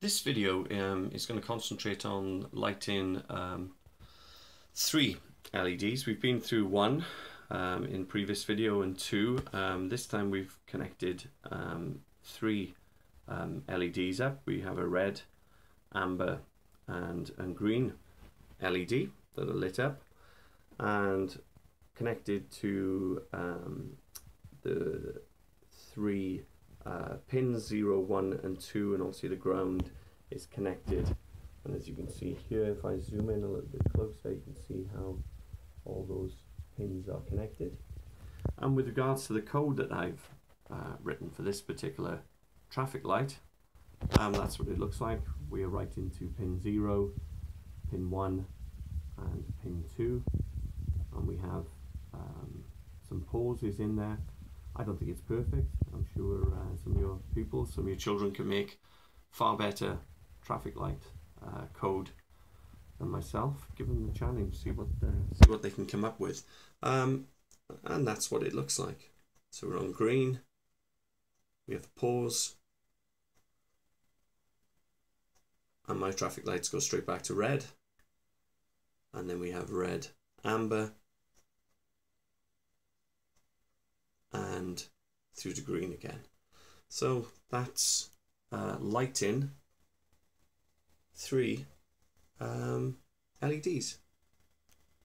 This video um, is going to concentrate on lighting um, three LEDs. We've been through one um, in previous video and two. Um, this time we've connected um, three um, LEDs up. We have a red, amber and, and green LED that are lit up and connected to the three uh, pins 0, 1 and 2 and obviously the ground is connected. And as you can see here if I zoom in a little bit closer you can see how all those pins are connected. And with regards to the code that I've uh, written for this particular traffic light um, that's what it looks like. We are writing to pin 0 pin 1 and pin 2 and we have um, some pauses in there I don't think it's perfect. I'm sure uh, some of your people, some of your children can make far better traffic light uh, code than myself. Give them the challenge, see what uh, see what they can come up with, um, and that's what it looks like. So we're on green. We have the pause, and my traffic lights go straight back to red. And then we have red, amber, and through to green again. So that's uh, lighting three um, LEDs.